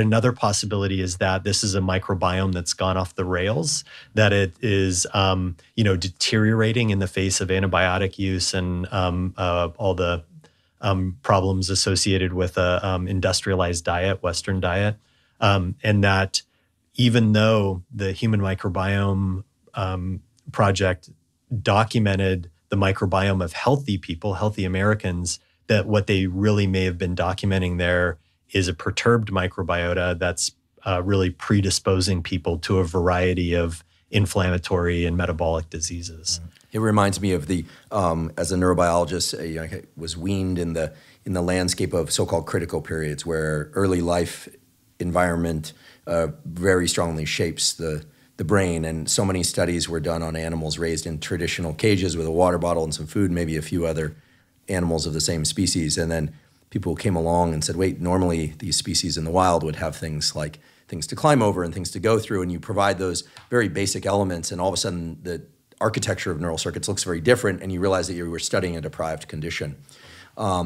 But another possibility is that this is a microbiome that's gone off the rails, that it is, um, you know, deteriorating in the face of antibiotic use and um, uh, all the um, problems associated with a um, industrialized diet, Western diet, um, and that even though the Human Microbiome um, Project documented the microbiome of healthy people, healthy Americans, that what they really may have been documenting there is a perturbed microbiota that's uh, really predisposing people to a variety of inflammatory and metabolic diseases. It reminds me of the um, as a neurobiologist, uh, you know, I was weaned in the in the landscape of so-called critical periods, where early life environment uh, very strongly shapes the the brain. And so many studies were done on animals raised in traditional cages with a water bottle and some food, maybe a few other animals of the same species. And then people came along and said, wait, normally these species in the wild would have things like things to climb over and things to go through, and you provide those very basic elements, and all of a sudden the architecture of neural circuits looks very different, and you realize that you were studying a deprived condition. Um,